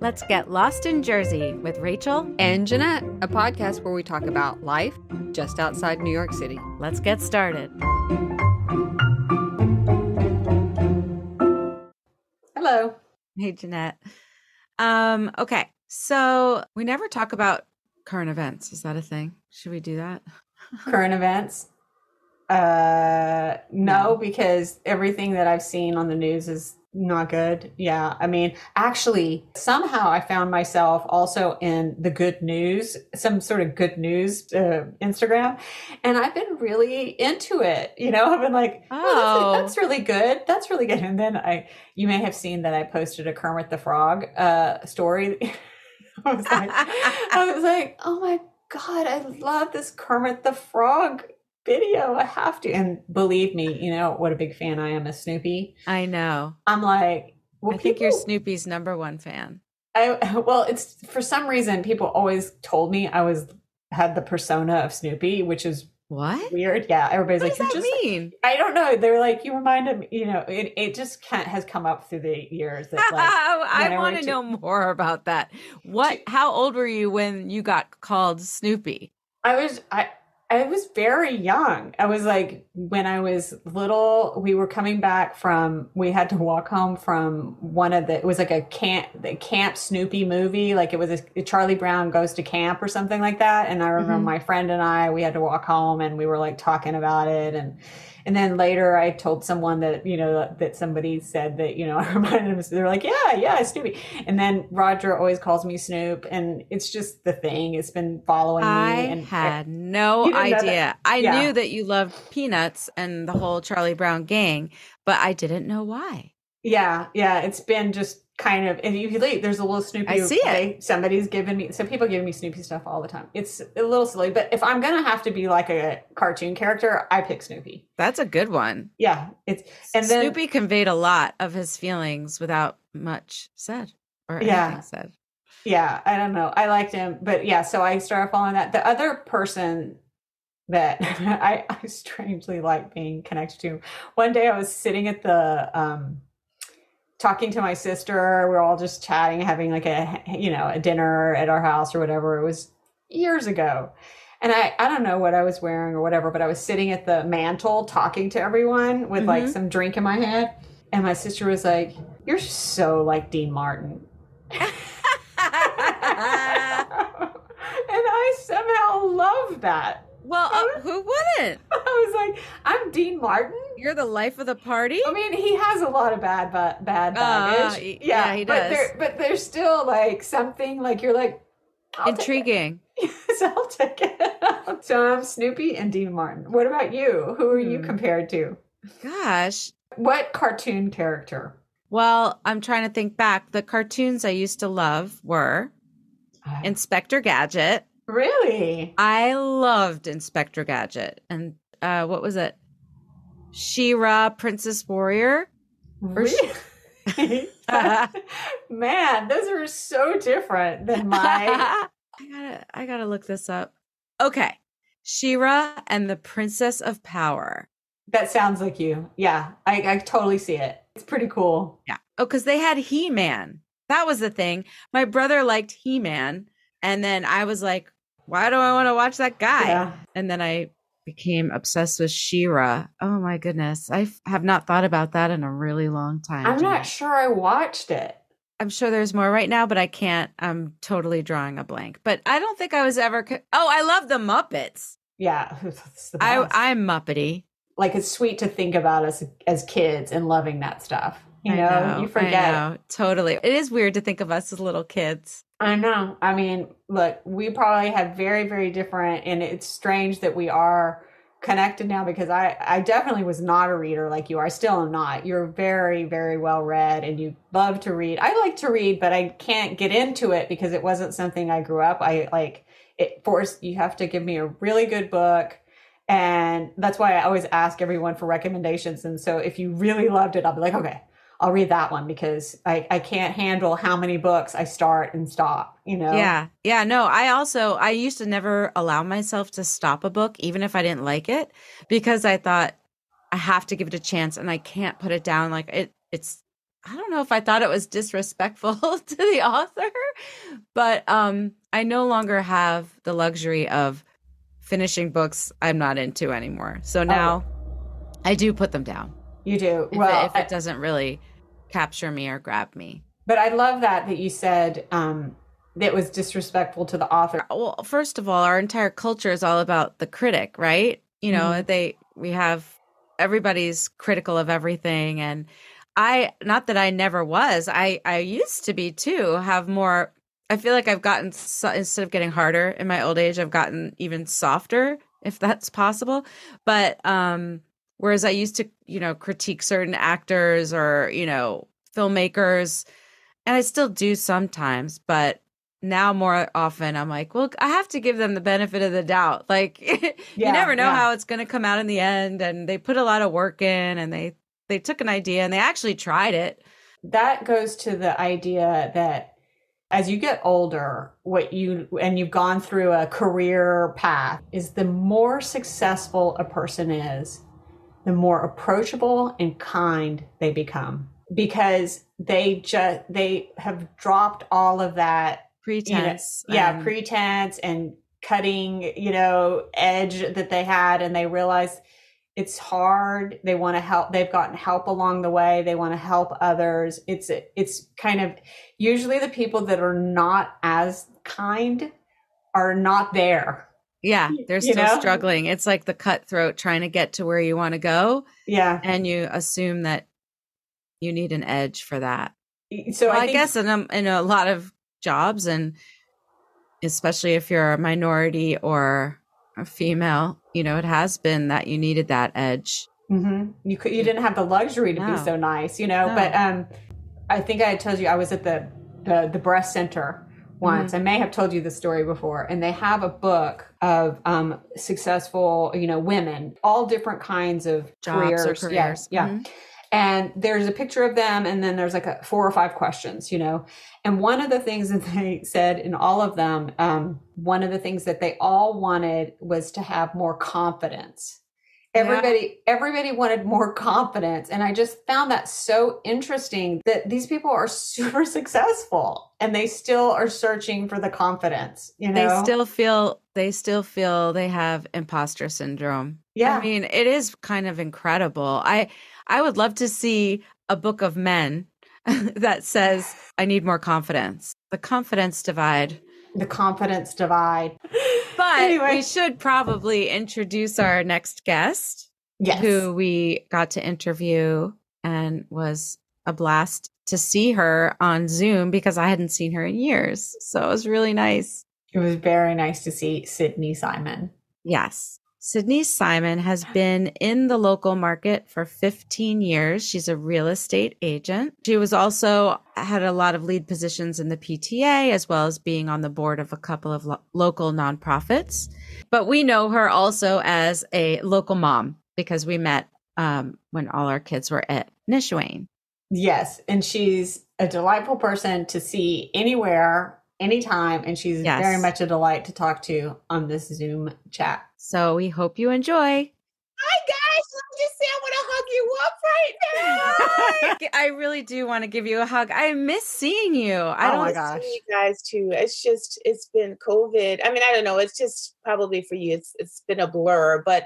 Let's get lost in Jersey with Rachel and Jeanette, a podcast where we talk about life just outside New York City. Let's get started. Hello. Hey, Jeanette. Um, okay. So we never talk about current events. Is that a thing? Should we do that? current events? Uh, no, no, because everything that I've seen on the news is not good. Yeah. I mean, actually, somehow I found myself also in the good news, some sort of good news uh, Instagram. And I've been really into it. You know, I've been like, oh, oh that's, that's, really good. That's really good. And then I, you may have seen that I posted a Kermit the Frog uh, story. I was like, I was like, oh my God, I love this Kermit the Frog video. I have to. And believe me, you know what a big fan I am of Snoopy. I know. I'm like, well, I think you're Snoopy's number one fan. I well, it's for some reason people always told me I was had the persona of Snoopy, which is what weird. Yeah, everybody's what like, does that just, mean? I don't know. They're like, you reminded me. You know, it it just can't, has come up through the years. That like, oh, I want to know more about that. What? How old were you when you got called Snoopy? I was I I was very young. I was like, when I was little, we were coming back from, we had to walk home from one of the, it was like a camp, the Camp Snoopy movie. Like it was a, Charlie Brown goes to camp or something like that. And I remember mm-hmm. my friend and I, we had to walk home and we were like talking about it. And, and then later I told someone that, you know, that somebody said that, you know, I reminded them, they're like, yeah, yeah, Snoopy. And then Roger always calls me Snoop. And it's just the thing. It's been following I me. And I had no idea. I yeah. knew that you loved Peanuts and the whole Charlie Brown gang, but I didn't know why. Yeah. Yeah. It's been just kind of if you leave there's a little snoopy i see it somebody's giving me some people give me snoopy stuff all the time it's a little silly but if i'm gonna have to be like a cartoon character i pick snoopy that's a good one yeah it's and then, snoopy conveyed a lot of his feelings without much said or yeah said yeah i don't know i liked him but yeah so i started following that the other person that I, I strangely like being connected to one day i was sitting at the um talking to my sister. We are all just chatting, having like a you know a dinner at our house or whatever. It was years ago, and I I don't know what I was wearing or whatever, but I was sitting at the mantle talking to everyone with mm-hmm. like some drink in my hand, and my sister was like, "You're so like Dean Martin." and I somehow love that. Well, uh, who wouldn't? I was like, I'm Dean Martin. You're the life of the party. I mean, he has a lot of bad, bad, bad uh, baggage. Uh, yeah, yeah, he does. But, there, but there's still like something like you're like intriguing. Yes, I'll take it. so I'm Snoopy and Dean Martin. What about you? Who are you hmm. compared to? Gosh, what cartoon character? Well, I'm trying to think back. The cartoons I used to love were uh, Inspector Gadget. Really? I loved Inspector Gadget. And uh, what was it? She-Ra, Princess Warrior. Really? Man, those are so different than my. I gotta, I gotta look this up. Okay, She-Ra and the Princess of Power. That sounds like you. Yeah, I, I totally see it. It's pretty cool. Yeah. Oh, because they had He Man. That was the thing. My brother liked He Man, and then I was like, "Why do I want to watch that guy?" Yeah. And then I became obsessed with She-Ra. Oh my goodness. I have not thought about that in a really long time. I'm not sure I watched it. I'm sure there's more right now, but I can't. I'm totally drawing a blank. But I don't think I was ever. Co- oh, I love the Muppets. Yeah, I, I'm Muppety. Like it's sweet to think about us as kids and loving that stuff. You know, know, you forget. Know, totally. It is weird to think of us as little kids. I know. I mean, look, we probably have very, very different, and it's strange that we are connected now because I, I definitely was not a reader like you are. I still am not. You're very, very well read and you love to read. I like to read, but I can't get into it because it wasn't something I grew up. I like it forced, you have to give me a really good book. And that's why I always ask everyone for recommendations. And so if you really loved it, I'll be like, okay, I'll read that one because I, I can't handle how many books I start and stop, you know? Yeah. Yeah. No, I also, I used to never allow myself to stop a book, even if I didn't like it, because I thought I have to give it a chance and I can't put it down. Like it, it's, I don't know if I thought it was disrespectful to the author, but um, I no longer have the luxury of finishing books I'm not into anymore. So oh. now oh. I do put them down. You do. If well, it, if it doesn't really capture me or grab me. But I love that that you said um, that was disrespectful to the author. Well, first of all, our entire culture is all about the critic, right? You know, mm-hmm. they we have everybody's critical of everything and I not that I never was. I I used to be too. Have more I feel like I've gotten so, instead of getting harder in my old age, I've gotten even softer if that's possible. But um whereas I used to, you know, critique certain actors or, you know, filmmakers and I still do sometimes, but now more often I'm like, well, I have to give them the benefit of the doubt. Like yeah, you never know yeah. how it's going to come out in the end and they put a lot of work in and they they took an idea and they actually tried it. That goes to the idea that as you get older, what you and you've gone through a career path is the more successful a person is, the more approachable and kind they become because they just they have dropped all of that pretense. You know, yeah, pretense and cutting, you know, edge that they had and they realize it's hard. They want to help. They've gotten help along the way. They want to help others. It's it's kind of usually the people that are not as kind are not there. Yeah, they're still know? struggling. It's like the cutthroat trying to get to where you want to go. Yeah. And you assume that you need an edge for that. So well, I, I guess in a, in a lot of jobs and especially if you're a minority or a female, you know, it has been that you needed that edge. Mm-hmm. You could, you didn't have the luxury to no. be so nice, you know. No. But um, I think I told you I was at the the, the breast center once. Mm-hmm. I may have told you the story before, and they have a book of um, successful, you know, women, all different kinds of Jobs careers. Or careers. Yeah, mm-hmm. and there's a picture of them and then there's like a four or five questions you know and one of the things that they said in all of them um, one of the things that they all wanted was to have more confidence everybody yeah. everybody wanted more confidence and i just found that so interesting that these people are super successful and they still are searching for the confidence you know they still feel they still feel they have imposter syndrome yeah i mean it is kind of incredible i I would love to see a book of men that says, I need more confidence. The confidence divide. The confidence divide. But anyway. we should probably introduce our next guest, yes. who we got to interview and was a blast to see her on Zoom because I hadn't seen her in years. So it was really nice. It was very nice to see Sidney Simon. Yes. Sidney Simon has been in the local market for 15 years. She's a real estate agent. She was also had a lot of lead positions in the PTA as well as being on the board of a couple of lo- local nonprofits. But we know her also as a local mom because we met um, when all our kids were at Nishuane. Yes, and she's a delightful person to see anywhere anytime and she's yes. very much a delight to talk to on this Zoom chat. So we hope you enjoy. Hi guys, let me just say I want to hug you up right now. I really do want to give you a hug. I miss seeing you. I oh don't my gosh. you guys too. It's just it's been COVID. I mean, I don't know. It's just probably for you. It's it's been a blur, but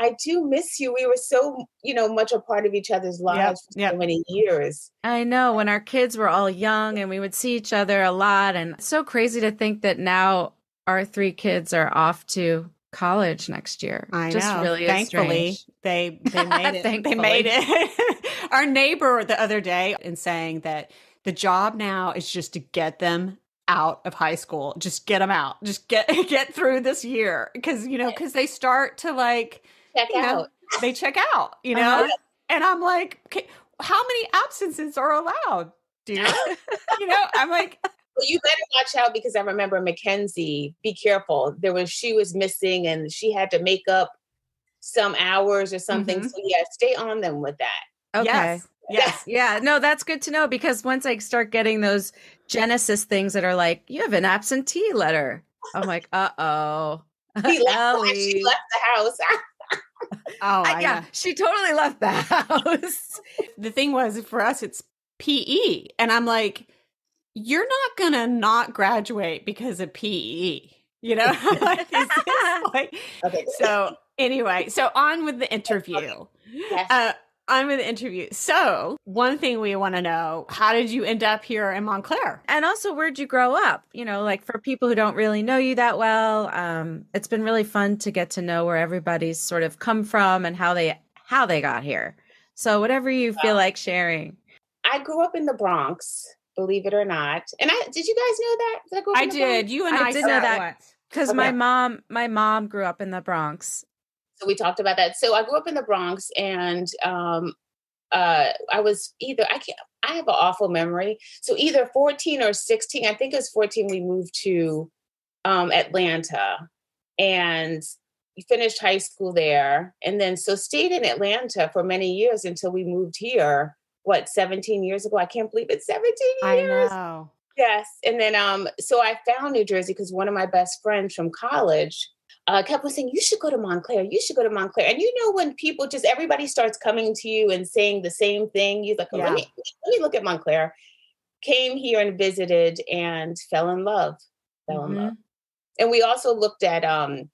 I do miss you. We were so, you know, much a part of each other's lives yep, for yep. so many years. I know when our kids were all young and we would see each other a lot. And it's so crazy to think that now our three kids are off to college next year. I Just know. really Thankfully, they they made it. they made it. Our neighbor the other day in saying that the job now is just to get them out of high school. Just get them out. Just get get through this year because you know because they start to like check out. Know, they check out. You know, uh-huh. and I'm like, okay, how many absences are allowed, dear? you know, I'm like, well, you better watch out because I remember Mackenzie. Be careful. There was she was missing, and she had to make up some hours or something. Mm-hmm. So yeah, stay on them with that. Okay. Yes. Yes. yeah. No, that's good to know because once I start getting those Genesis things that are like, you have an absentee letter, I'm like, uh oh. He left, she left the house. Oh, I, yeah, she totally left the house. the thing was, for us, it's PE, and I'm like, you're not gonna not graduate because of PE. You know, like, like okay. so. Anyway, so on with the interview. Yes. Uh, on with the interview. So, one thing we want to know how did you end up here in Montclair? And also, where'd you grow up? You know, like for people who don't really know you that well, um, it's been really fun to get to know where everybody's sort of come from and how they how they got here. So, whatever you feel like sharing. I grew up in the Bronx, believe it or not. And I did you guys know that? Did I, I did. You and I, I did know that because okay. my mom my mom grew up in the Bronx so we talked about that. So I grew up in the Bronx, and um, uh, I was either I can't. I have an awful memory. So either 14 or 16. I think it was 14. We moved to um, Atlanta, and finished high school there, and then so stayed in Atlanta for many years until we moved here. What 17 years ago? I can't believe it's 17 years. I know. Yes, and then um, so I found New Jersey because one of my best friends from college uh, kept on saying, You should go to Montclair. You should go to Montclair. And you know, when people just everybody starts coming to you and saying the same thing, you're like, oh, yeah. let, me, let me look at Montclair. Came here and visited and fell in love. Fell mm-hmm. in love. And we also looked at um,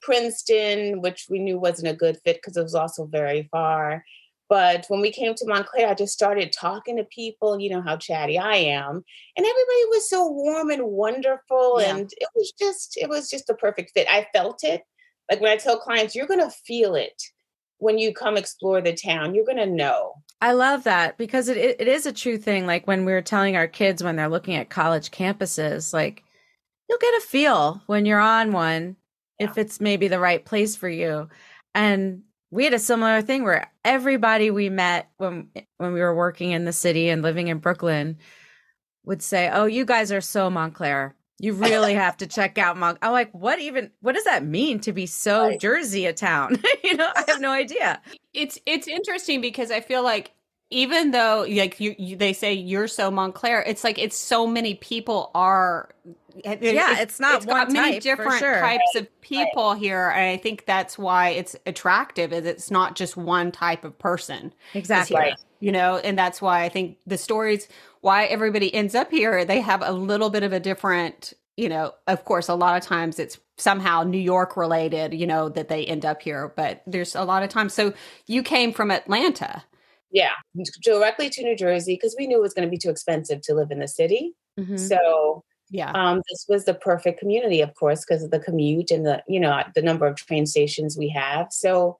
Princeton, which we knew wasn't a good fit because it was also very far. But when we came to Montclair, I just started talking to people. You know how chatty I am, and everybody was so warm and wonderful, yeah. and it was just it was just a perfect fit. I felt it. Like when I tell clients, you're going to feel it when you come explore the town. You're going to know. I love that because it it is a true thing. Like when we are telling our kids when they're looking at college campuses, like you'll get a feel when you're on one yeah. if it's maybe the right place for you. And we had a similar thing where everybody we met when when we were working in the city and living in Brooklyn would say, "Oh, you guys are so Montclair. You really have to check out Mont." I'm like, "What even? What does that mean to be so right. Jersey a town?" you know, I have no idea. It's it's interesting because I feel like even though like you, you, they say you're so Montclair, it's like it's so many people are. It, yeah, it's, it's not it's one many type, different sure. types right. of people right. here, and I think that's why it's attractive. Is it's not just one type of person. Exactly. Right. You know, and that's why I think the stories why everybody ends up here, they have a little bit of a different. You know, of course, a lot of times it's somehow New York related. You know that they end up here, but there's a lot of times. So you came from Atlanta yeah, directly to New Jersey because we knew it was going to be too expensive to live in the city. Mm-hmm. So yeah, um, this was the perfect community, of course, because of the commute and the you know the number of train stations we have. So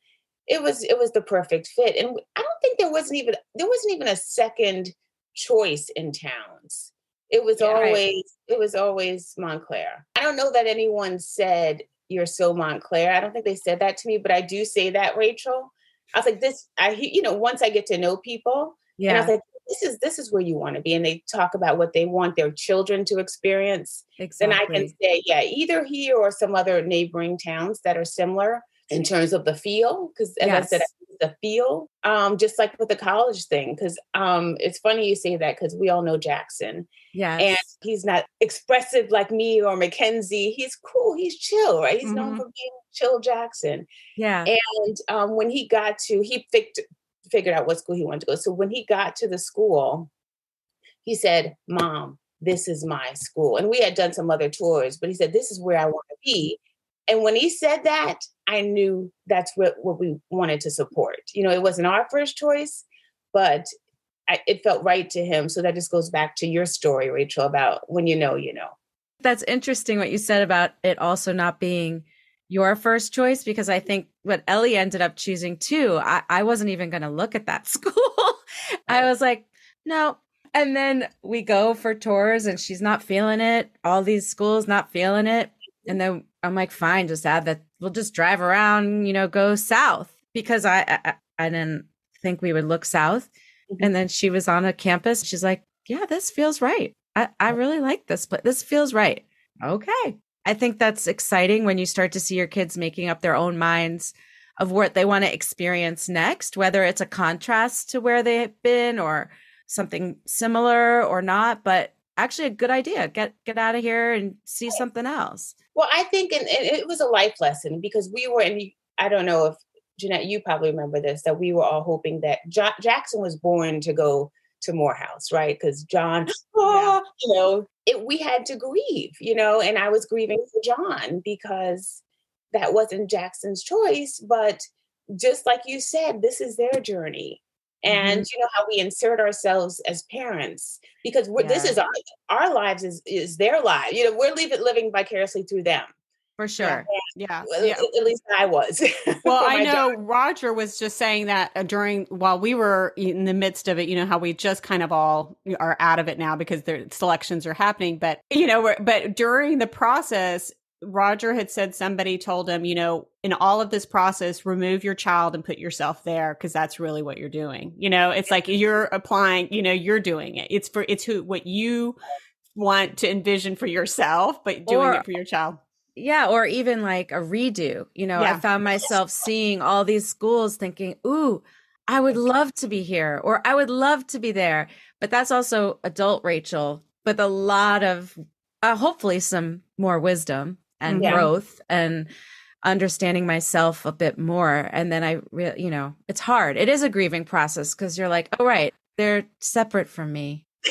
it was it was the perfect fit, and I don't think there wasn't even there wasn't even a second choice in towns. It was yeah, always right. it was always Montclair. I don't know that anyone said you're so Montclair. I don't think they said that to me, but I do say that, Rachel. I was like, this, I, you know, once I get to know people, yeah. and I was like, this is this is where you want to be, and they talk about what they want their children to experience. Exactly. Then I can say, yeah, either here or some other neighboring towns that are similar in terms of the feel, because as yes. I said, the feel, um, just like with the college thing. Because um, it's funny you say that because we all know Jackson. Yeah. And he's not expressive like me or Mackenzie. He's cool. He's chill, right? He's mm-hmm. known for being chill Jackson. Yeah. And um, when he got to, he picked, figured out what school he wanted to go. So when he got to the school, he said, Mom, this is my school. And we had done some other tours, but he said, This is where I want to be. And when he said that, I knew that's what, what we wanted to support. You know, it wasn't our first choice, but I, it felt right to him. So that just goes back to your story, Rachel, about when you know, you know. That's interesting what you said about it also not being your first choice because I think what Ellie ended up choosing too, I, I wasn't even going to look at that school. I was like, no. And then we go for tours and she's not feeling it. All these schools not feeling it. And then I'm like, fine, just add that. We'll just drive around, you know, go south because I I, I didn't think we would look south. Mm-hmm. And then she was on a campus. She's like, yeah, this feels right. I, I really like this, but this feels right. Okay. I think that's exciting when you start to see your kids making up their own minds of what they want to experience next, whether it's a contrast to where they've been or something similar or not. But actually, a good idea. Get get out of here and see something else. Well, I think and, and it was a life lesson because we were in. I don't know if Jeanette, you probably remember this, that we were all hoping that jo- Jackson was born to go to Morehouse, right? Because John, oh, you know, it, we had to grieve, you know, and I was grieving for John because that wasn't Jackson's choice. But just like you said, this is their journey. And mm-hmm. you know how we insert ourselves as parents because yeah. this is our our lives is is their life. You know, we're living living vicariously through them for sure. Yeah. yeah. At least I was. well, I know Roger was just saying that uh, during while we were in the midst of it, you know, how we just kind of all are out of it now because the selections are happening. But, you know, but during the process, Roger had said somebody told him, you know, in all of this process, remove your child and put yourself there because that's really what you're doing. You know, it's like you're applying, you know, you're doing it. It's for, it's who, what you want to envision for yourself, but doing or, it for your child yeah or even like a redo you know yeah. i found myself seeing all these schools thinking ooh i would love to be here or i would love to be there but that's also adult rachel with a lot of uh, hopefully some more wisdom and yeah. growth and understanding myself a bit more and then i re- you know it's hard it is a grieving process because you're like oh right they're separate from me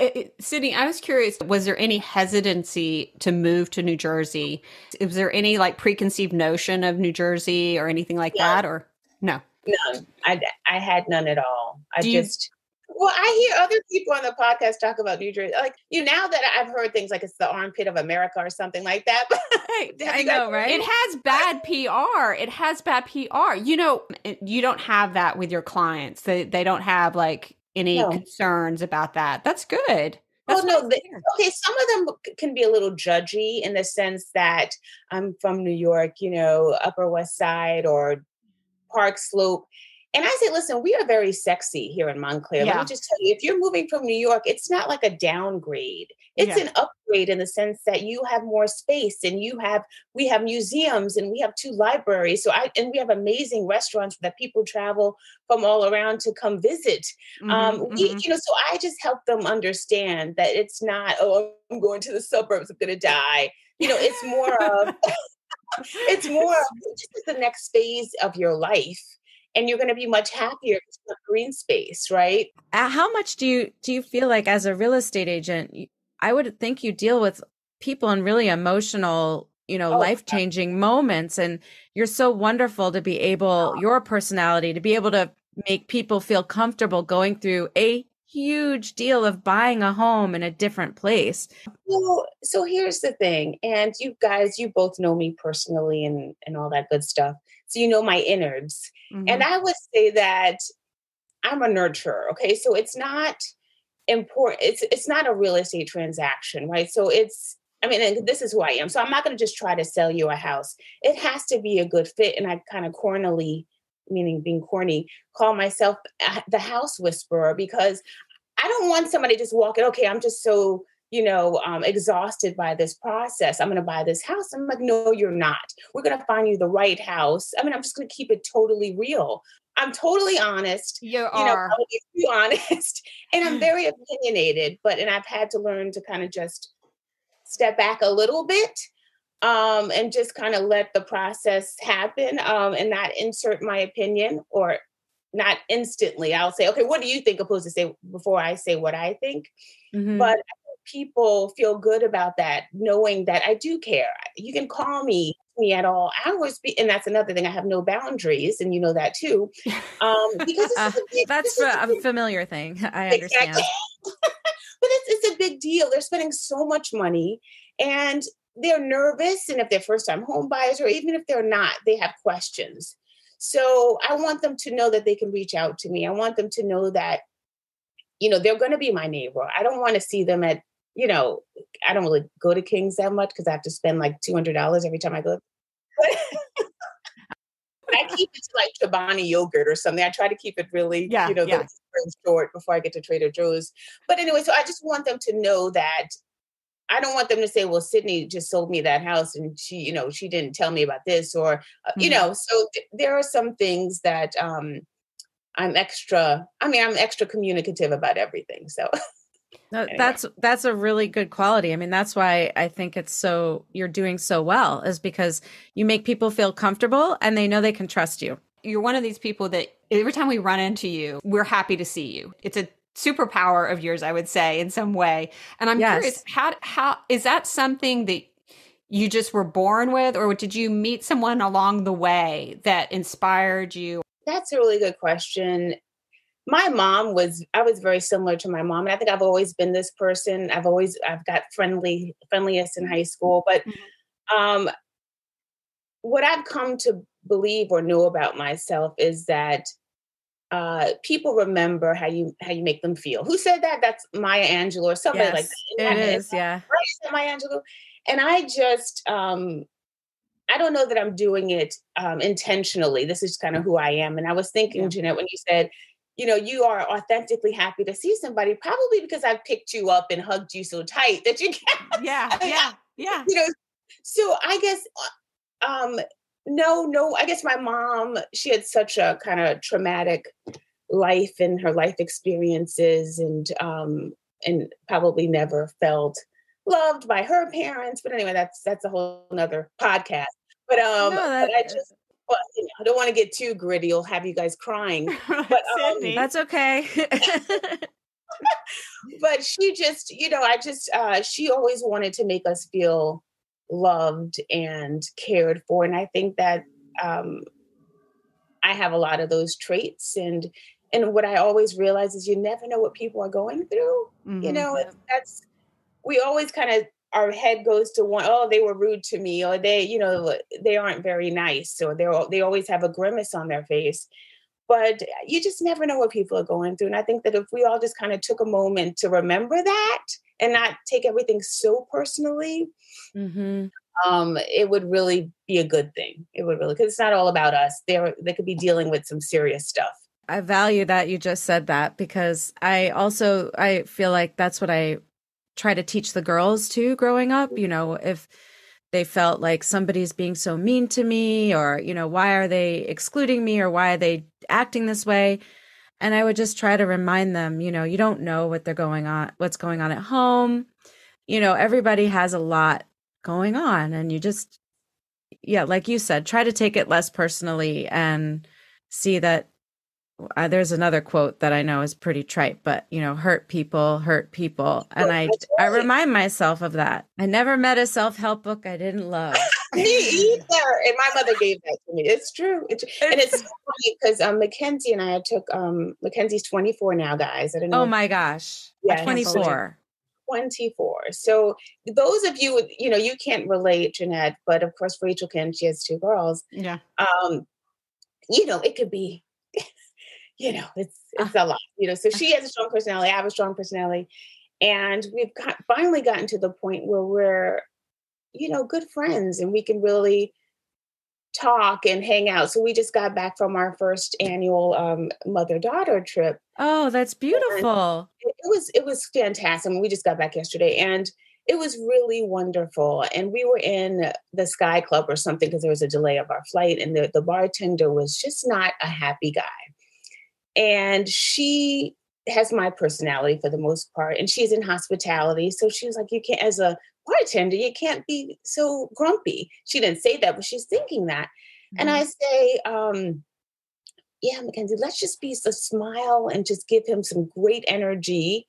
it, Sidney, I was curious, was there any hesitancy to move to New Jersey? Was there any like preconceived notion of New Jersey or anything like that or no? None. I, I had none at all. I Do just you, well, I hear other people on the podcast talk about New Jersey. Like, you know, now that I've heard things like it's the armpit of America or something like that. hey, I know, right? It has bad PR. It has bad PR. You know, eh, you don't have that with your clients. They, they don't have like any no. concerns about that. That's good. That's well, no, the, okay. Some of them can be a little judgy in the sense that I'm from New York, you know, Upper West Side or Park Slope, and I say, listen, we are very sexy here in Montclair. Yeah. Let me just tell you, if you're moving from New York, it's not like a downgrade. It's yeah. an upgrade in the sense that you have more space and you have we have museums and we have two libraries. So I and we have amazing restaurants that people travel from all around to come visit. Mm-hmm, um, we, mm-hmm. you know, so I just help them understand that it's not, oh, I'm going to the suburbs, I'm gonna die. You know, it's more of it's more of just the next phase of your life and you're going to be much happier with green space right uh, how much do you do you feel like as a real estate agent i would think you deal with people in really emotional you know oh, life changing yeah. moments and you're so wonderful to be able your personality to be able to make people feel comfortable going through a huge deal of buying a home in a different place. Well, so here's the thing, and you guys, you both know me personally and and all that good stuff so you know my innards. Mm-hmm. And I would say that I'm a nurturer. Okay, so it's not important. It's it's not a real estate transaction, right? So it's I mean, this is who I am. So I'm not going to just try to sell you a house. It has to be a good fit. And I kind of cornily, meaning being corny, call myself the house whisperer because I don't want somebody just walking, okay, I'm just so you know, um, exhausted by this process. I'm going to buy this house. I'm like, no, you're not. We're going to find you the right house. I mean, I'm just going to keep it totally real. I'm totally honest. You, you are. Know, too honest. and I'm very opinionated, but, and I've had to learn to kind of just step back a little bit um, and just kind of let the process happen um, and not insert my opinion or not instantly. I'll say, okay, what do you think? Opposed to say before I say what I think. Mm-hmm. But people feel good about that, knowing that I do care. You can call me me at all hours, and that's another thing. I have no boundaries, and you know that too. Um, because uh, big, that's a, familiar thing. I understand. Exactly. but it's, it's a big deal. They're spending so much money, and they're nervous. And if they're first time home buyers, or even if they're not, they have questions. So I want them to know that they can reach out to me. I want them to know that you know they're going to be my neighbor. I don't want to see them at you know, I don't really go to King's that much because I have to spend like two hundred dollars every time I go. but I keep it to like Chobani yogurt or something. I try to keep it really, yeah, you know, yeah. short before I get to Trader Joe's. But anyway, so I just want them to know that I don't want them to say, "Well, Sidney just sold me that house, and she, you know, she didn't tell me about this," or uh, mm-hmm. you know. So th- there are some things that um, I'm extra. I mean, I'm extra communicative about everything. So. No, anyway. That's that's a really good quality. I mean, that's why I think it's so you're doing so well is because you make people feel comfortable and they know they can trust you. You're one of these people that every time we run into you, we're happy to see you. It's a superpower of yours, I would say, in some way. And I'm yes. curious, how how is that something that you just were born with, or did you meet someone along the way that inspired you? That's a really good question. My mom was I was very similar to my mom. And I think I've always been this person. I've always I've got friendly friendliest in high school. But mm-hmm. um what I've come to believe or know about myself is that uh, people remember how you how you make them feel. Who said that? That's Maya Angelou or somebody yes, like that. It is, yeah. Right, Maya Angelou. And I just um I don't know that I'm doing it um, intentionally. This is kind of who I am. And I was thinking, yeah. Jeanette, when you said, you know, you are authentically happy to see somebody, probably because I've picked you up and hugged you so tight that you can't. Yeah, yeah, yeah. You know, so I guess uh, um no, no, I guess my mom, she had such a kind of traumatic life and her life experiences and um and probably never felt loved by her parents. But anyway, that's that's a whole nother podcast. But um no, that, but I just well, you know, I don't want to get too gritty. I'll have you guys crying. But um, that's okay. but she just, you know, I just uh she always wanted to make us feel loved and cared for. And I think that um, I have a lot of those traits. And and what I always realize is you never know what people are going through. Mm-hmm. You know, that's we always kind of our head goes to one oh they were rude to me or they you know they aren't very nice or they they always have a grimace on their face but you just never know what people are going through and i think that if we all just kind of took a moment to remember that and not take everything so personally, mm-hmm. um, it would really be a good thing. It would really because it's not all about us. They're, they could be dealing with some serious stuff. I value that you just said that because I also I feel like that's what I try to teach the girls too growing up, you know, if they felt like somebody's being so mean to me or you know why are they excluding me or why are they acting this way and I would just try to remind them, you know, you don't know what they're going on, what's going on at home. You know, everybody has a lot going on and you just yeah, like you said, try to take it less personally and see that uh, there's another quote that I know is pretty trite, but you know, hurt people, hurt people, and I I remind myself of that. I never met a self help book I didn't love. Me either. And my mother gave that to me. It's true. It's, and it's funny because um, Mackenzie and I took um, Mackenzie's 24 now, guys. I don't know. Oh my gosh. Yeah, 24. 24. So those of you, you know, you can't relate, Jeanette, but of course Rachel can. She has two girls. Yeah. Um, you know, it could be, you know, it's uh. it's uh, a lot. You know, so she has a strong personality. I have a strong personality, and we've got, finally gotten to the point where we're you know, good friends and we can really talk and hang out. So we just got back from our first annual um, mother daughter trip. Oh, that's beautiful. It, it was it was fantastic. I mean, we just got back yesterday and it was really wonderful. And we were in the Sky Club or something because there was a delay of our flight and the, the bartender was just not a happy guy. And she has my personality for the most part and she's in hospitality so she was like you can't as a bartender, you can't be so grumpy. She didn't say that, but she's thinking that. Mm-hmm. And I say, um, yeah, Mackenzie, let's just be so smile and just give him some great energy.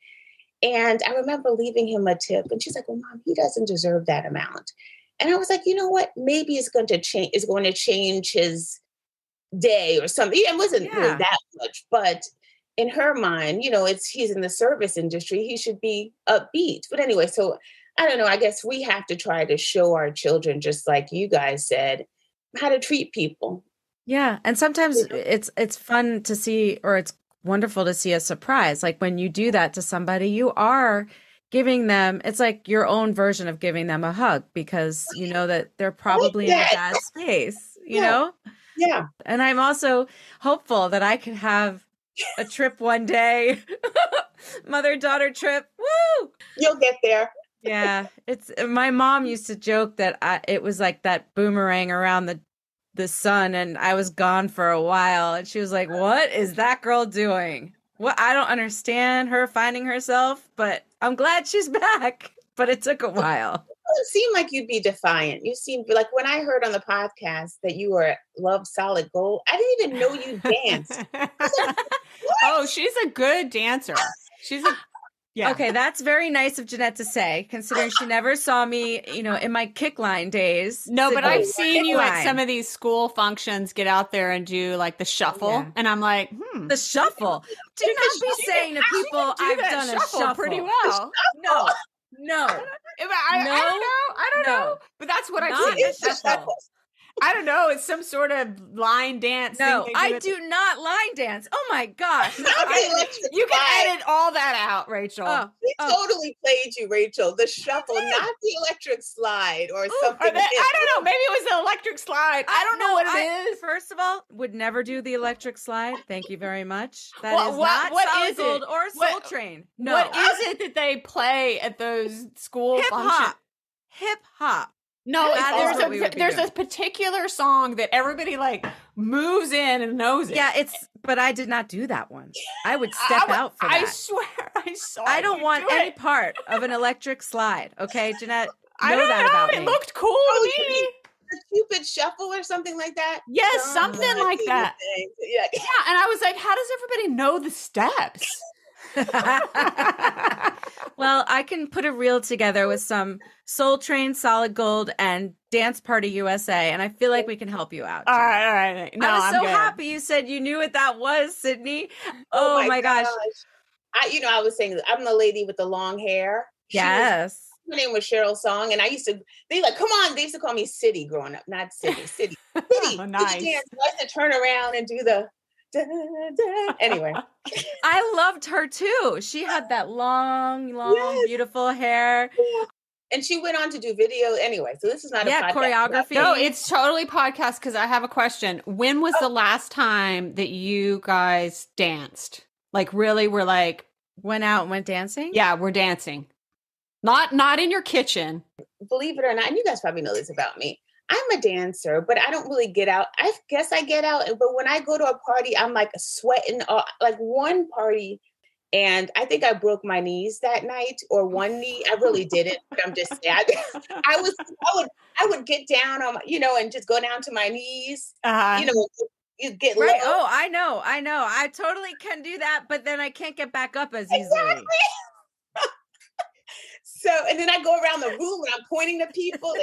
And I remember leaving him a tip, and she's like, "Well, mom, he doesn't deserve that amount." And I was like, "You know what? Maybe it's going to change. Is going to change his day or something." It wasn't yeah. really that much, but in her mind, you know, it's he's in the service industry. He should be upbeat. But anyway, so I don't know. I guess we have to try to show our children, just like you guys said, how to treat people. Yeah, and sometimes it's it's fun to see, or it's wonderful to see a surprise. Like when you do that to somebody, you are giving them. It's like your own version of giving them a hug because you know that they're probably in a bad space. You yeah. know. Yeah. And I'm also hopeful that I could have a trip one day, mother daughter trip. Woo! You'll get there yeah, it's uh, my mom used to joke that I, it was like that boomerang around the the sun, and I was gone for a while, and she was like, "What is that girl doing? Well, I don't understand her finding herself, but I'm glad she's back. But it took a while. It seemed like you'd be defiant. You seemed like when I heard on the podcast that you were love solid gold. I didn't even know you danced. like, oh, she's a good dancer. She's a yeah. Okay, that's very nice of Jeanette to say, considering she never saw me, you know, in my kick line days. No, but I've seen you line. at some of these school functions get out there and do like the shuffle. Yeah. And I'm like, hmm. The shuffle. Do not be saying to people I've done a shuffle pretty well. No. No. I, no, I, don't know. I don't no. know. But that's what I've seen. I don't know. It's some sort of line dance. No, I do not line dance. Oh my gosh! Okay, you can edit all that out, Rachel. Oh, we oh. totally played you, Rachel. The shuffle, not the electric slide or Ooh, something. Or the, I don't know. Maybe it was the electric slide. I, I don't know what it I, is. First of all, would never do the electric slide. Thank you very much. That well, is what, not what solid is gold or Soul what, Train. No. What is it that they play at those school hip hop? Hip hop. No, there's a there's doing. a particular song that everybody like moves in and knows it. Yeah, it's but I did not do that one. I would step I, out for that. I swear, I saw. I don't want do any it. part of an electric slide. Okay, Jeanette, know I don't that know. about it me. looked cool oh, to me. The Cupid Shuffle or something like that. Yes, oh, something like that. Yeah, yeah, and I was like, how does everybody know the steps? well, I can put a reel together with some Soul Train, Solid Gold, and Dance Party USA, and I feel like we can help you out. All right, all right. No, I was I'm so good. happy you said you knew what that was, Sidney. Oh, oh my, my gosh. gosh. I, you know, I was saying I'm the lady with the long hair. yes. her name was Cheryl Song, and I used to. They like, come on. They used to call me City growing up, not oh, City, City, City. oh, nice. City dance. I used to turn around and do the Da, da. Anyway, I loved her too. She had that long, long, yes. beautiful hair. And she went on to do video anyway. So this is not yeah, choreography. No, it's totally podcast because I have a question. When was oh. the last time that you guys danced? Like really we're like went out and went dancing? Yeah, we're dancing. Not not in your kitchen. Believe it or not, and you guys probably know this about me. I'm a dancer, but I don't really get out. I guess I get out, but when I go to a party, I'm like sweating. Like one party, and I think I broke my knees that night, or one knee. I really didn't, but I'm just sad. I was, I would, I would get down on, you know, and just go down to my knees. Uh-huh. You know, you get right. Low. Oh, I know, I know. I totally can do that, but then I can't get back up as easily. Exactly. so, and then I go around the room and I'm pointing to people.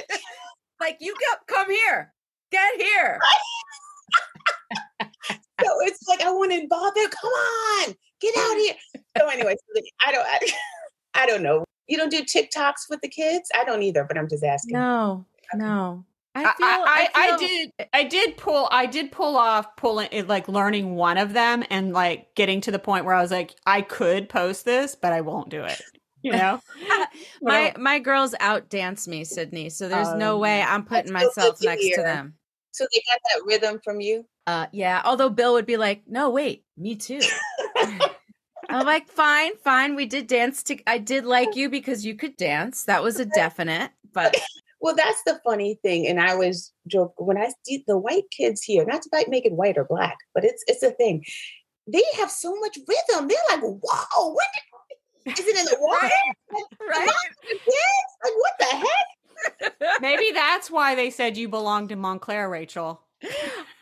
Like, you go, come here, get here. so it's like I want to involve them. Come on, get out here. So anyway, I don't, I, I, don't know. You don't do TikToks with the kids? I don't either, but I'm just asking. No, okay. no. I, feel, I, I, I, feel... I, did I did pull I did pull off pulling eh, like learning one of them and like getting to the point where I was like I could post this but I won't do it you know? My my girls out dance me sidney so there's um, no way i'm putting myself next to them. So they got that rhythm from you? Uh yeah although bill would be like no wait me too. I'm like fine fine we did dance to i did like you because you could dance. That was a definite but well that's the funny thing and i always joke when i see the white kids here not to make it white or black but it's it's a thing. They have so much rhythm. They're like, "Whoa, when did is it in the water? right? Like, what the heck? Maybe that's why they said you belong to Montclair, Rachel. oh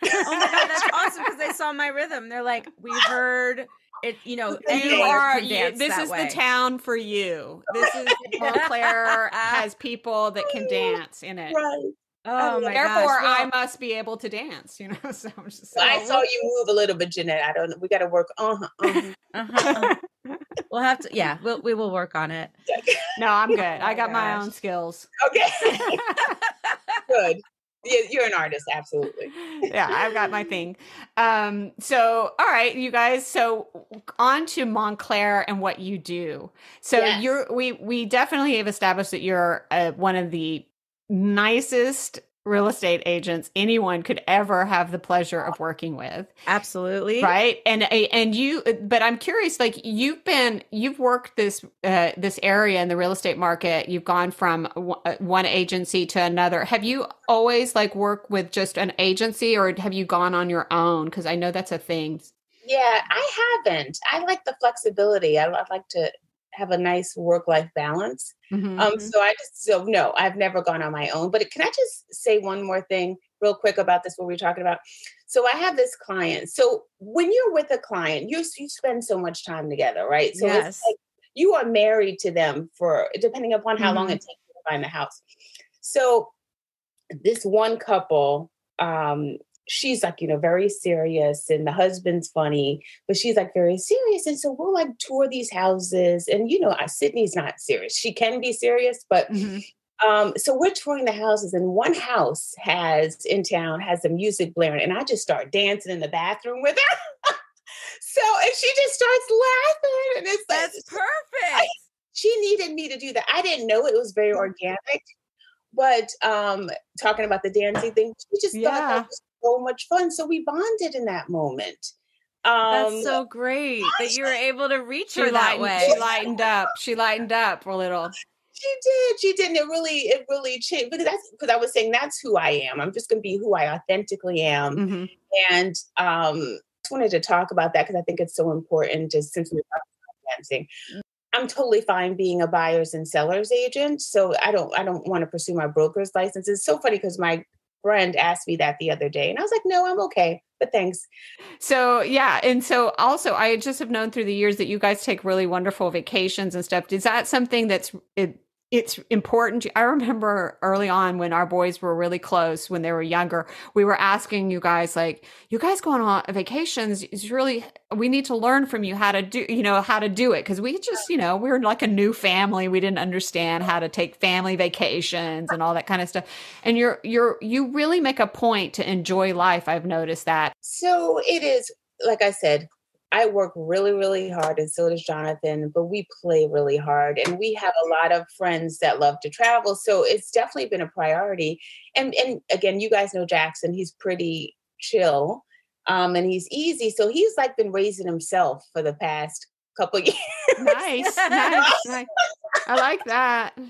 my god, that's awesome because they saw my rhythm. They're like, we heard it. You know, you are. You, this is way. the town for you. This is Montclair has people that can dance in it. Right. Oh my Therefore, gosh. I must be able to dance. You know, so I'm just. I saw you move a little bit, Jeanette. I don't. Know. We got to work. Uh-huh, uh-huh. uh-huh. we'll have to. Yeah, we'll, we will work on it. No, I'm good. I got my own skills. Okay. good. You're an artist, absolutely. yeah, I've got my thing. Um, so, all right, you guys. So, on to Montclair and what you do. So, yes. you're we we definitely have established that you're uh, one of the nicest real estate agents anyone could ever have the pleasure of working with. Absolutely. Right? And and you but i'm curious like you've been you've worked this uh, this area in the real estate market. You've gone from uh, one agency to another. Have you always like worked with just an agency or have you gone on your own? Because i know that's a thing. Yeah, I haven't. I like the flexibility. I, would like to have a nice work life balance. Mm-hmm. Um, so I just so no, I've never gone on my own. But can I just say one more thing real quick about this? What we are talking about. So I have this client. So when you're with a client, you you spend so much time together, right? So yes. it's like you are married to them for depending upon how mm-hmm. long it takes to find the house. So this one couple, um, she's like, you know, very serious, and the husband's funny, but she's like very serious. And so we'll like tour these houses. And you know, Sidney's not serious. She can be serious, but mm-hmm. um, so we're touring the houses, and one house has in town has the music blaring, and I just start dancing in the bathroom with her. so and she just starts laughing, and it's that's like, perfect. I, she needed me to do that. I didn't know it was very organic. But um talking about the dancing thing, she just yeah. thought that was so much fun. So we bonded in that moment. Um, That's so great that you were able to reach her that way. She lightened up. She lightened up a little. She did. She did. And it really, it really changed because that's because I was saying that's who I am. I'm just going to be who I authentically am. Mm-hmm. And um, just wanted to talk about that because I think it's so important. Just since we're talking about dancing, I'm totally fine being a buyer's and seller's agent. So I don't, I don't want to pursue my broker's license. It's so funny because my friend asked me that the other day and I was like, no, I'm okay, but thanks. So, yeah. And so also, I just have known through the years that you guys take really wonderful vacations and stuff. Is that something that's it, it's important. I remember early on when our boys were really close, when they were younger, we were asking you guys, like, you guys going on vacations is really, we need to learn from you how to do, you know, how to do it. Cause we just, you know, we were like a new family. We didn't understand how to take family vacations and all that kind of stuff. And you're, you're, you really make a point to enjoy life. I've noticed that. So it is, like I said, I work really, really hard, and so does Jonathan, but we play really hard. And we have a lot of friends that love to travel. So it's definitely been a priority. And and again, you guys know Jackson, he's pretty chill. Um, and he's easy. So he's like been raising himself for the past couple years. Nice, nice, nice. I like that.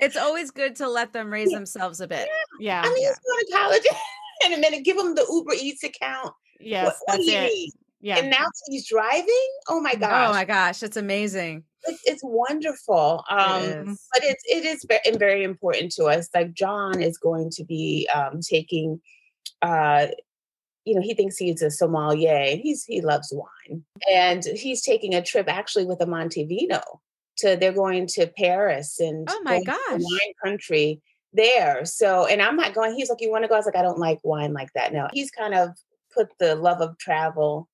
It's always good to let them raise themselves a bit. Yeah. I mean, yeah. he's going to college in a minute. Give him the Uber Eats account. Yes, what, what that's it. Need? Yeah. And now he's driving. Oh my gosh. Oh my gosh. It's amazing. It's, it's wonderful. Um, it but it's, it is very, very important to us. Like John is going to be um, taking, uh, you know, he thinks he's a sommelier. He's, he loves wine and he's taking a trip actually with Amanti Vino to, they're going to Paris and oh my gosh, wine country there. So, and I'm not going, he's like, you want to go? I was like, I don't like wine like that. No, he's kind of put the love of travel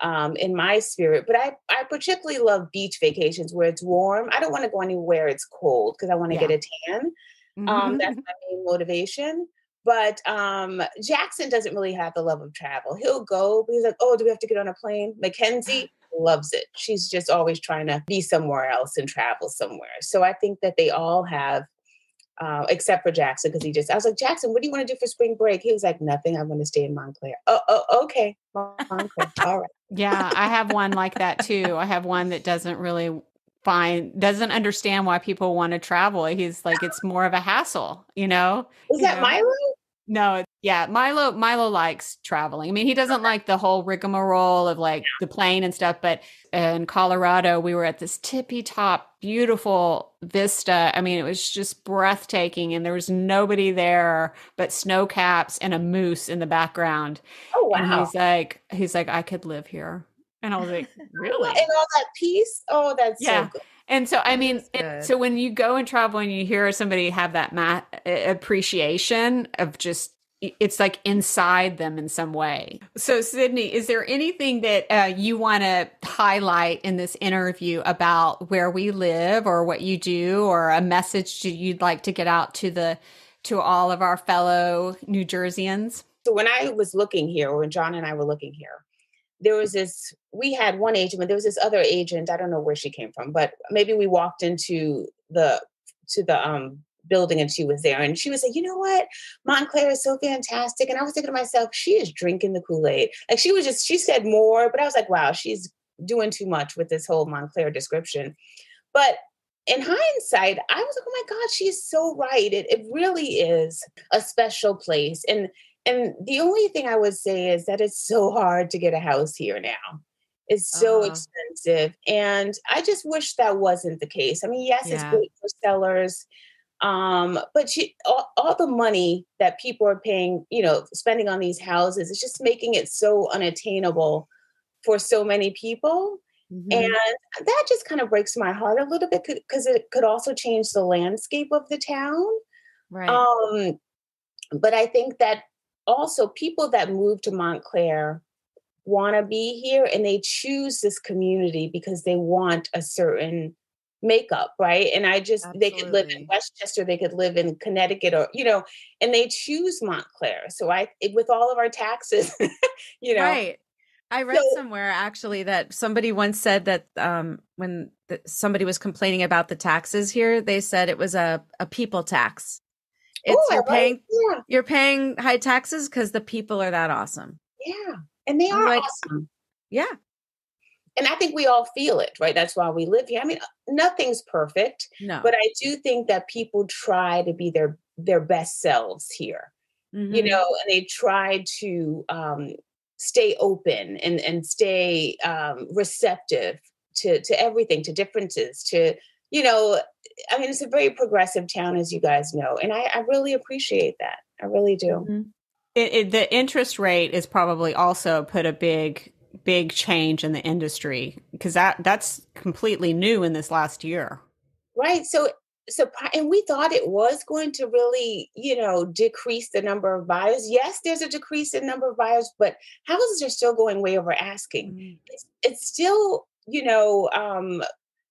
um, in my spirit. But I, I particularly love beach vacations where it's warm. I don't want to go anywhere it's cold because I want to yeah. get a tan. Um, mm-hmm. that's my main motivation. But um, Jackson doesn't really have the love of travel. He'll go, but he's like, oh, do we have to get on a plane? Mackenzie loves it. She's just always trying to be somewhere else and travel somewhere. So I think that they all have uh, except for Jackson, because he just, I was like, Jackson, what do you want to do for spring break? He was like, nothing. I want to stay in Montclair. Oh, oh okay. Montclair. All right. Yeah, I have one like that too. I have one that doesn't really find, doesn't understand why people want to travel. He's like, it's more of a hassle, you know? Is you that know? Milo? No, yeah, Milo Milo likes traveling. I mean, he doesn't like the whole rigmarole of like the plane and stuff, but in Colorado, we were at this tippy top, beautiful vista. I mean, it was just breathtaking and there was nobody there but snow caps and a moose in the background. Oh wow. And he's like he's like I could live here. And I was like, really? And all that peace? Oh, that's yeah. so good. And so, I mean, so when you go and travel and you hear somebody have that ma- uh, appreciation of just, it's like inside them in some way. So, Sidney, is there anything that uh, you want to highlight in this interview about where we live or what you do or a message you'd like to get out to the, to all of our fellow New Jerseyans? So when I was looking here, when John and I were looking here, there was this we had one agent but there was this other agent i don't know where she came from but maybe we walked into the to the um building and she was there and she was like you know what montclair is so fantastic and i was thinking to myself she is drinking the kool-aid like she was just she said more but i was like wow she's doing too much with this whole montclair description but in hindsight i was like oh my god she's so right it, it really is a special place and and the only thing I would say is that it's so hard to get a house here now. It's so uh, expensive. And I just wish that wasn't the case. I mean, yes, yeah. it's great for sellers. Um, but you, all, all, the money that people are paying, you know, spending on these houses, it's just making it so unattainable for so many people. Mm-hmm. And that just kind of breaks my heart a little bit because it could also change the landscape of the town. Right. Um, but I think that also people that move to Montclair want to be here and they choose this community because they want a certain makeup, right? And I just Absolutely. they could live in Westchester, they could live in Connecticut, or you know, and they choose Montclair. So I, with all of our taxes, you know, right. I read so, somewhere actually that somebody once said that um, when the, somebody was complaining about the taxes here, they said it was a, a people tax. It's Ooh, you're paying yeah. you're paying high taxes because the people are that awesome. Yeah, and they are like, awesome. Yeah, and I think we all feel it, right? That's why we live here. I mean, nothing's perfect, no, but I do think that people try to be their their best selves here. Mm-hmm. You know, and they try to um, stay open and and stay um, receptive to to everything, to differences, to you know, I mean, it's a very progressive town, as you guys know, and I, I really appreciate that. I really do. Mm-hmm. It, it, the interest rate is probably also put a big big change in the industry because that that's completely new in this last year. Right. So so and we thought it was going to really you know decrease the number of buyers yes there's a decrease in number of buyers but houses are still going way over asking mm-hmm. it's, it's still you know um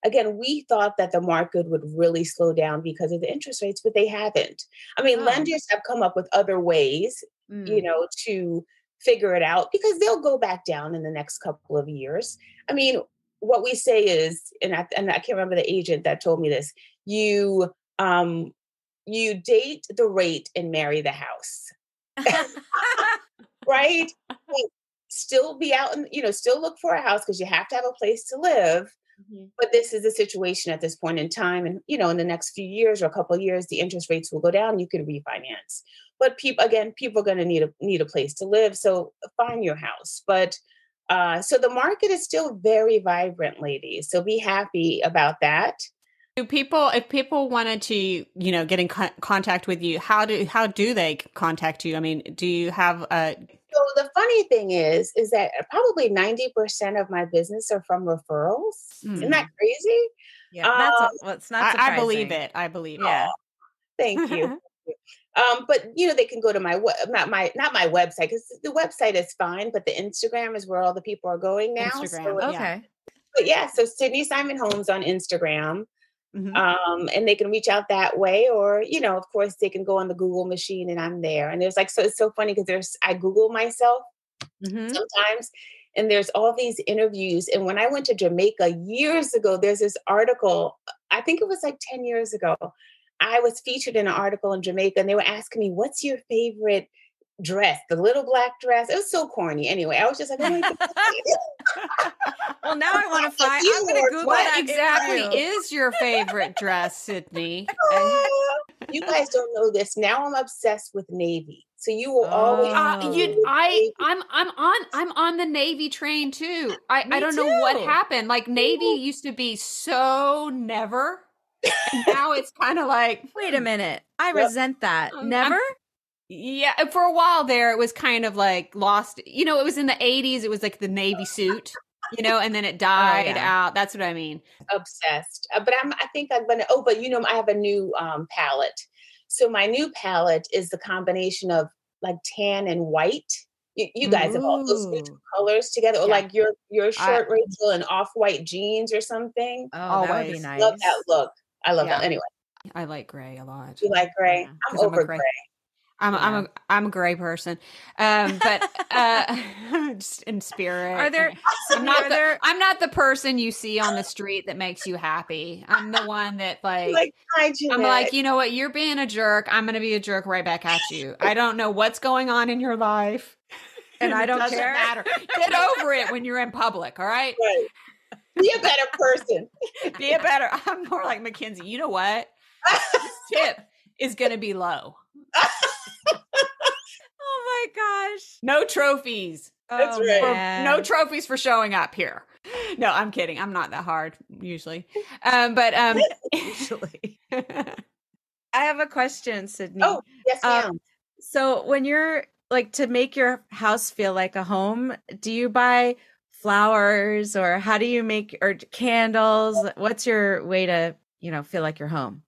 again, we thought that the market would really slow down because of the interest rates, but they haven't. I mean, oh. lenders have come up with other ways, mm. you know, to figure it out because they'll go back down in the next couple of years. I mean, what we say is, and I, and I can't remember the agent that told me this. You um, you date the rate and marry the house, right? Still be out and you know, still look for a house because you have to have a place to live Mm-hmm. But this is a situation at this point in time. And, you know, in the next few years or a couple of years, the interest rates will go down. You can refinance. But people, again, people are going to need a, need a place to live. So find your house. But uh, so the market is still very vibrant, ladies. So be happy about that. Do people, if people wanted to, you know, get in co- contact with you, how do how do they contact you? I mean, do you have a so the funny thing is, is that probably 90% of my business are from referrals. Mm. Isn't that hmm. crazy? Yeah, that's um, well, it's not. I, I, believe it. I believe. Yeah. Oh, thank you. um, but you know, they can go to my not my not my website because the website is fine, but the Instagram is where all the people are going now. Instagram. So, okay. Yeah. But yeah, so Sidney Simon Homes on Instagram. Mm-hmm. Um, and they can reach out that way, or you know, of course, they can go on the Google machine, and I'm there. And there's like, so it's so funny because there's I Google myself mm-hmm. sometimes, and there's all these interviews. And when I went to Jamaica years ago, there's this article. I think it was like ten years ago. I was featured in an article in Jamaica, and they were asking me, "What's your favorite dress, the little black dress. It was so corny. Anyway, I was just like, oh well, now I want to find. I'm going to Google what exactly is your favorite dress, Sidney? you guys don't know this. Now I'm obsessed with navy. So you will always. Uh, you, I, I'm, I'm on, I'm on the navy train too. I, I don't too. know what happened. Like navy used to be so never. And now it's kind of like wait a minute i yep. resent that um, never I'm, yeah, for a while there, it was kind of like lost. You know, it was in the '80s. It was like the navy suit, you know, and then it oh, died oh, yeah. out. That's what I mean. Obsessed, uh, but I'm. I think I'm gonna. Oh, but you know, I have a new um, palette. So my new palette is the combination of like tan and white. You, you guys Ooh. have all those colors together, or yeah. like your your shirt, I, Rachel, and off white jeans or something. Oh, Always. that would be nice. Love that look. I love yeah. that. Anyway, I like gray a lot. You like gray? I'm over I'm gray. gray. I'm yeah. I'm a I'm a gray person, um, but uh, just in spirit. Are there? I'm not the, there? I'm not the person you see on the street that makes you happy. I'm the one that like, like I'm like you know what you're being a jerk. I'm gonna be a jerk right back at you. I don't know what's going on in your life, and I don't care. Matter. Get over it when you're in public. All right. Right. Be a better person. be a better. I'm more like Mackenzie. You know what? This tip is gonna be low oh my gosh. No trophies. That's Oh, right. For- no trophies for showing up here. No, I'm kidding. I'm not that hard usually. Um, but um, Usually. I have a question, Sidney. Oh, yes, Um, ma'am. So when you're like to make your house feel like a home, do you buy flowers or how do you make or candles? What's your way to, you know, feel like you're home?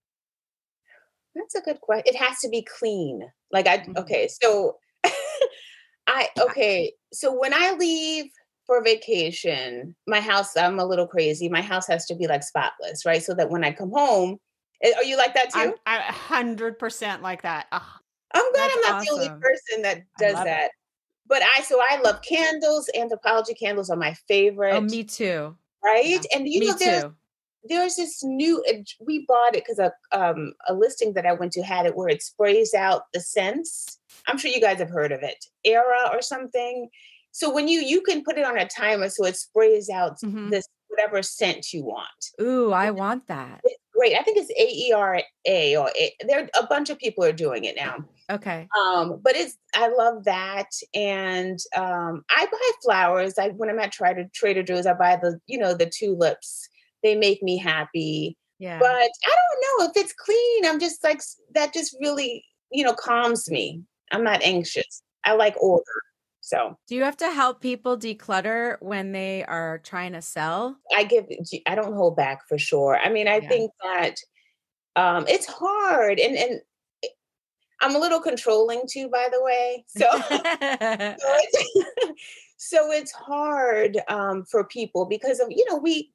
That's a good question. It has to be clean. Like I Mhm. okay, so I okay, so when I leave for vacation, my house I'm a little crazy. My house has to be like spotless, right? So that when I come home, eh, are you like that too? I'm I'm a hundred percent like that. I'm glad That's I'm not the only person that does that it. But I so I love candles. Anthropologie candles are my favorite. Oh, me too. right? And you me know, there's too. there's this new. We bought it because a um a listing that I went to had it where it sprays out the scents. I'm sure you guys have heard of it, Aera or something. So when you you can put it on a timer, so it sprays out Mhm. this whatever scent you want. Ooh, I want that. It's great. I think it's A E R A or A, there. A bunch of people are doing it now. Okay. Um, but it's I love that, and um, I buy flowers. I when I'm at Trader Trader Joe's, I buy the you know the tulips. They make me happy. Yeah. But I don't know if it's clean. I'm just like that. Just really you know calms me. I'm not anxious. I like order. So do you have to help people declutter when they are trying to sell? I give. I don't hold back for sure. I mean, I Yeah. think that um, it's hard, and and I'm a little controlling too. By the way, so. so it's, so it's hard um, for people because of you know we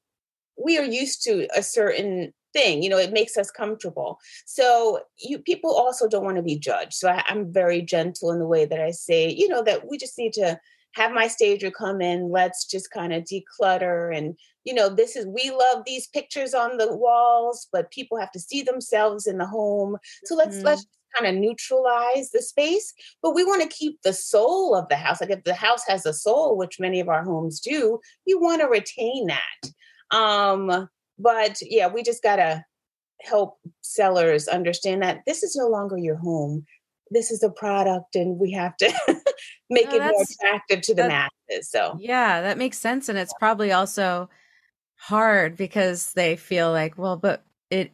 we are used to a certain thing you know it makes us comfortable. So you people also don't want to be judged. So I, i'm very gentle in the way that i say you know that we just need to have my stager come in let's just kind of declutter and you know this is we love these pictures on the walls but people have to see themselves in the home. So let's Mhm. let's kind of neutralize the space but we want to keep the soul of the house. Like if the house has a soul which many of our homes do you want to retain that. Um but yeah we just gotta help sellers understand that this is no longer your home this is a product and we have to make No, it more attractive to the that- masses so Yeah, that makes sense. And it's probably also hard because they feel like, well, but it,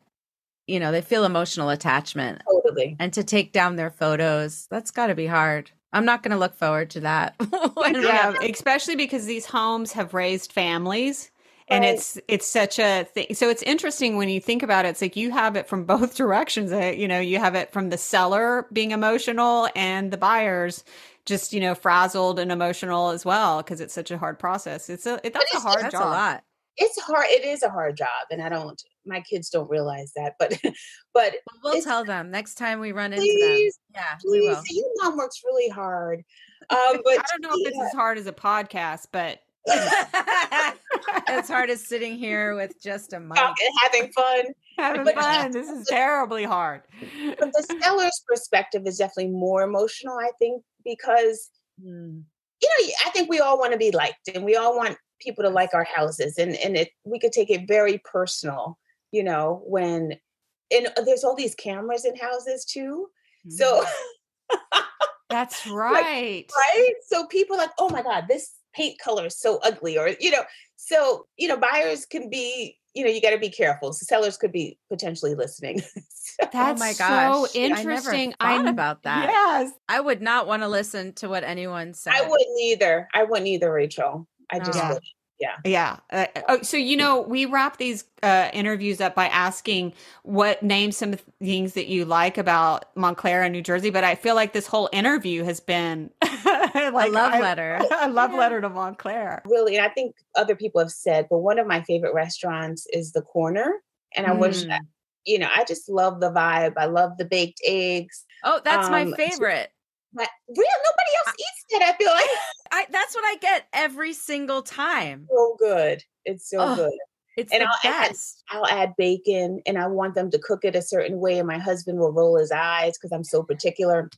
you know, they feel emotional attachment. totally And to take down their photos, that's got to be hard. I'm not going to look forward to that. Yeah, especially because these homes have raised families. And Right. it's it's such a thing. So it's interesting when you think about it. It's like you have it from both directions. Uh, you know, you have it from the seller being emotional and the buyers just you know frazzled and emotional as well because it's such a hard process. It's a it, that's a hard that's job. a lot. it's hard it is a hard job and i don't my kids don't realize that but but But we'll tell them next time we run into them. Yeah, we please will. your mom works really hard um but I don't know if it's as hard as a podcast, but as hard as sitting here with just a mic. talking, having fun having But- fun. This is terribly hard. but the seller's perspective is definitely more emotional i think because Mm. you know i think we all want to be liked and we all want people to like our houses and and it we could take it very personal you know when and there's all these cameras in houses too so That's right. right so people are like oh my god this paint color is so ugly or you know so you know buyers can be you know you got to be careful so sellers could be potentially listening So- That's oh my gosh. so interesting. I never thought kn- about that. Yes. I would not want to listen to what anyone said. i wouldn't either i wouldn't either rachel i just No. wouldn't. Yeah. Uh, oh, so you know, we wrap these uh, interviews up by asking what name some things that you like about Montclair and New Jersey. But I feel like this whole interview has been like a love I- letter. a love Yeah. letter to Montclair. really and i think other people have said but one of my favorite restaurants is the corner and i wish Mm. that you know i just love the vibe i love the baked eggs Oh, that's my Um, favorite. but real nobody else eats i feel like I that's what I get every single time. so good it's so Oh, good It's And I'll add- i'll add bacon and i want them to cook it a certain way and my husband will roll his eyes because i'm so particular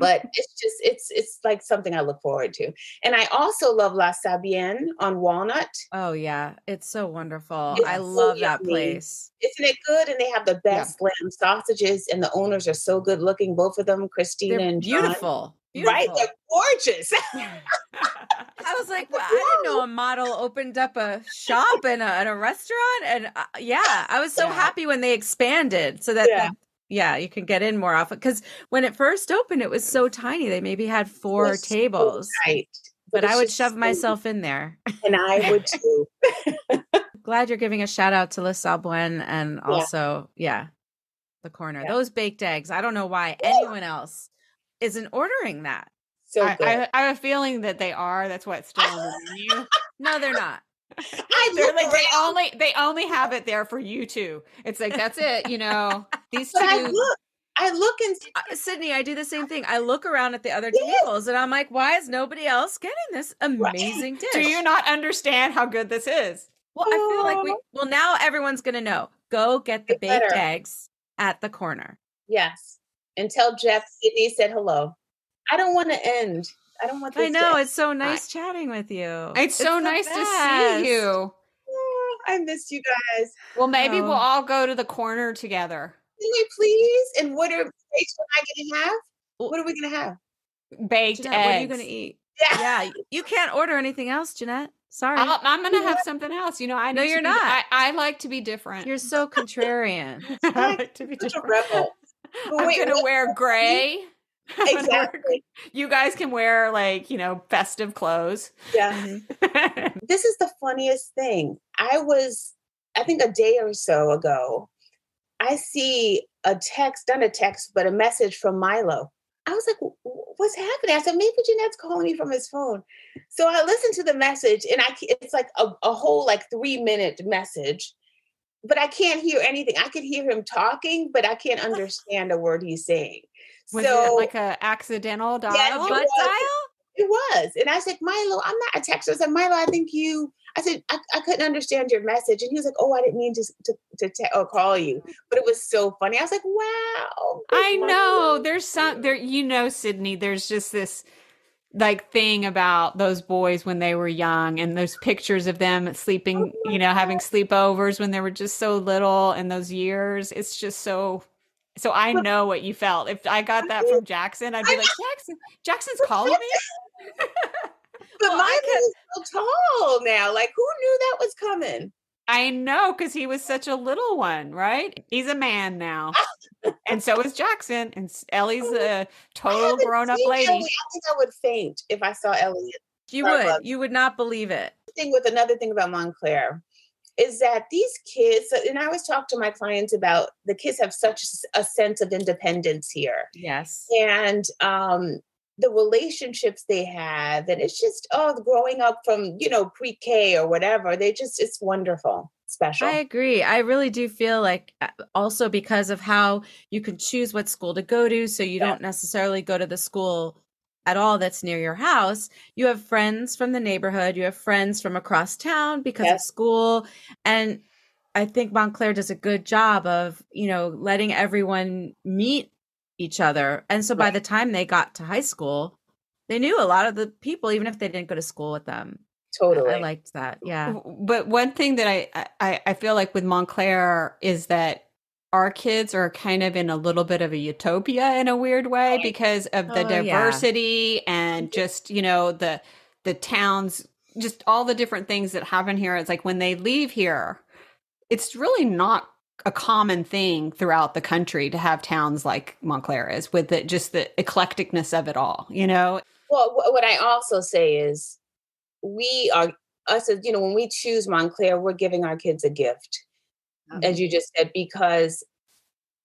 but it's just it's it's like something i look forward to and i also love la Salbuen on walnut Oh yeah, it's so wonderful. It's I so love that place. isn't it good? And they have the best lamb sausages, and the owners are so good looking. Both of them, Christina They're and John. beautiful. Beautiful. Right? They're gorgeous. I was like, well, I didn't know a model opened up a shop and a, and a restaurant. And uh, yeah, I was so yeah. happy when they expanded so that, yeah. yeah, you can get in more often. Because when it first opened, it was so tiny. They maybe had four tables. So right. But, but I would shove so myself in there. And I would too. Glad you're giving a shout out to Le Salbuen and also, yeah, yeah the corner. Those baked eggs. I don't know why anyone else isn't ordering that. So I, I, I, have a feeling that they are. That's what's still on the menu. no, they're not. I they're like, they only they only have it there for you two. It's like that's it. You know these two. I look, I look and uh, Sidney. I do the same thing. I look around at the other tables and I'm like, why is nobody else getting this amazing right. dish? Do you not understand how good this is? Well, I feel like we. Well, now everyone's gonna know. Go get the baked eggs at the corner. Yes, and tell Jeff Sidney said hello. I don't want to end. I don't want. I know it's so nice I, chatting with you. It's, it's so nice best. to see you. Oh, I missed you guys. Well, maybe oh. we'll all go to the corner together. Can we please? And what are what am I going to have? What are we going to have? Baked Jeanette, eggs. What are you going to eat? Yeah. yeah, you can't order anything else, Jeanette. Sorry, i am going to have something else. You know, I know you're be, not. I, I, like to be different. You're so contrarian. I like to be different. rebel. I'm going to wear gray. Exactly. you guys can wear like, you know, festive clothes. Yeah. This is the funniest thing. I was, I think a day or so ago, I see a text, not a text, but a message from Milo. I was like, what's happening? I said, maybe Jeanette's calling me from his phone. So I listened to the message and I it's like a, a whole like three minute message, but I can't hear anything. I could hear him talking, but I can't understand a word he's saying. Was so, it like a accidental dial? Yes, it was. dial? It was. And I said, Milo, I'm not a texter. I said, Milo, I think you I said, I, I couldn't understand your message. And he was like, Oh, I didn't mean to to, to te- or call you. But it was so funny. I was like, Wow. I know. There's some there, you know, Sidney, there's just this like thing about those boys when they were young and those pictures of them sleeping, oh you know, having sleepovers when they were just so little and those years. It's just so so I know what you felt. If I got that from Jackson, I'd be like, Jackson, Jackson's calling me. but well, mine is so tall now. Like, who knew that was coming? I know because he was such a little one, right? He's a man now, and so is Jackson. And Ellie's a total grown up lady. Ellie. I think I would faint if I saw Ellie. You would. You would not believe it. Thing with another thing about Montclair is that these kids, and I always talk to my clients about the kids have such a sense of independence here. Yes. And um, the relationships they have and it's just oh growing up from you know pre-k or whatever they just it's wonderful special i agree i really do feel like uh, also because of how you can choose what school to go to so you yeah. don't necessarily go to the school at all that's near your house you have friends from the neighborhood you have friends from across town because yes. of school and i think montclair does a good job of you know letting everyone meet each other. And so by the time they got to high school, they knew a lot of the people, even if they didn't go to school with them. Totally. I liked that. Yeah. But one thing that I, I, I feel like with Montclair is that our kids are kind of in a little bit of a utopia in a weird way because of the oh, diversity yeah. and mm-hmm. just, you know, the the towns just all the different things that happen here. It's like when they leave here, it's really not a common thing throughout the country to have towns like Montclair is with the, just the eclecticness of it all, you know? Well, what I also say is we are, us, you know, when we choose Montclair, we're giving our kids a gift, mm-hmm. as you just said, because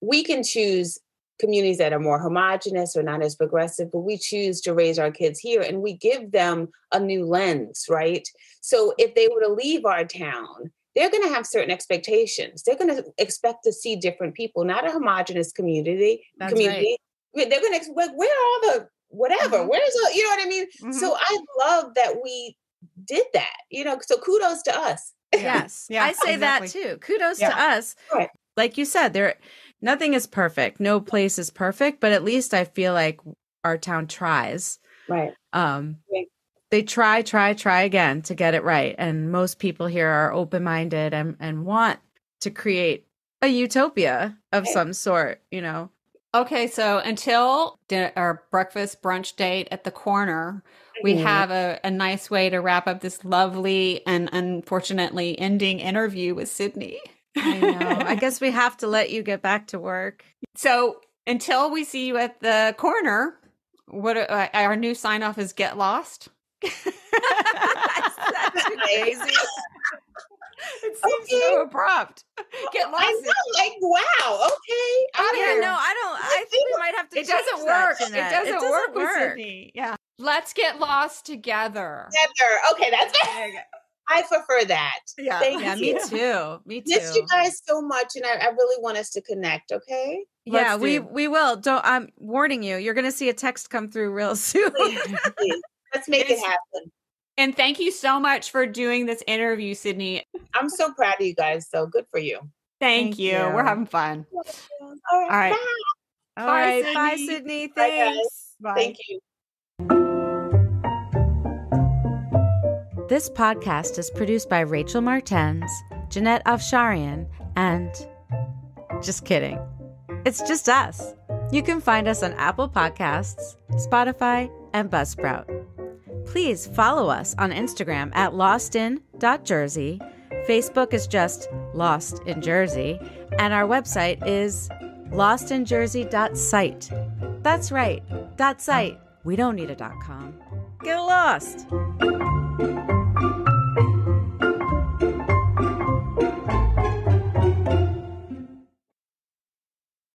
we can choose communities that are more homogenous or not as progressive, but we choose to raise our kids here and we give them a new lens, right? So if they were to leave our town, they're going to have certain expectations. They're going to expect to see different people, not a homogenous community. That's community. Right. They're going to expect where are all the whatever? Mm-hmm. Where's all, you know what I mean? Mm-hmm. So I love that we did that. You know, so kudos to us. Yes, yeah, I say exactly. that too. Kudos yeah. to us. Right. Like you said, there nothing is perfect. No place is perfect, but at least I feel like our town tries. Right. Um. Right they try, try, try again to get it right. And most people here are open minded and, and want to create a utopia of some sort, you know. Okay, so until dinner, our breakfast brunch date at the corner, we mm-hmm. have a, a nice way to wrap up this lovely and unfortunately ending interview with Sidney. I know. I guess we have to let you get back to work. So until we see you at the corner, what uh, our new sign off is get lost. That's crazy. it seems okay. so abrupt. Get lost. I know, like wow. Okay. I yeah, no, I don't. I think we might have to. It doesn't work. It doesn't, it doesn't, work, work with Sidney. Yeah. Let's get lost together. Together. Okay, that's it. I prefer that. Yeah. Thank yeah, you. me too. Me too. Miss you guys so much, and I, I really want us to connect. Okay. Yeah, we we will. Don't. I'm warning you. You're going to see a text come through real soon. Let's make it happen. And thank you so much for doing this interview, Sidney. I'm so proud of you guys. So good for you. Thank, thank you. you. We're having fun. All right. All right. Bye. All bye, right. Sidney. Bye, Sidney. Thanks. Bye, bye. Thank you. This podcast is produced by Rachel Martens, Jeanette Afsharian, and just kidding. It's just us. You can find us on Apple Podcasts, Spotify, and Buzzsprout. Please follow us on Instagram at lostin.jersey. Facebook is just Lost in Jersey, and our website is lostinjersey.site. That's right, dot site. We don't need a dot com. Get lost.